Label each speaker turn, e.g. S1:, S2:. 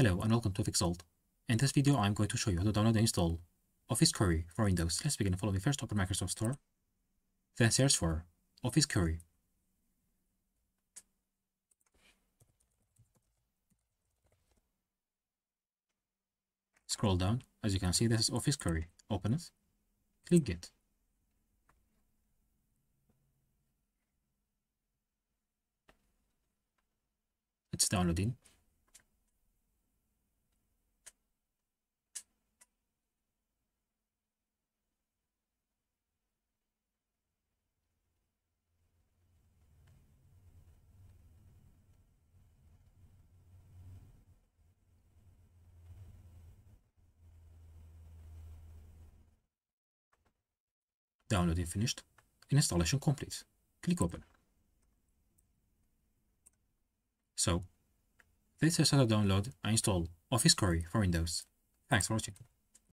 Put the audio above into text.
S1: Hello and welcome to Fixault. In this video I'm going to show you how to download and install Office Curry for Windows. Let's begin. Follow me first open Microsoft Store. Then search for Office Curry. Scroll down. As you can see this is Office Curry. Open it. Click Get. It's downloading. Downloading finished. And installation complete. Click open. So, this is how to download and install Office Curry for Windows. Thanks for watching.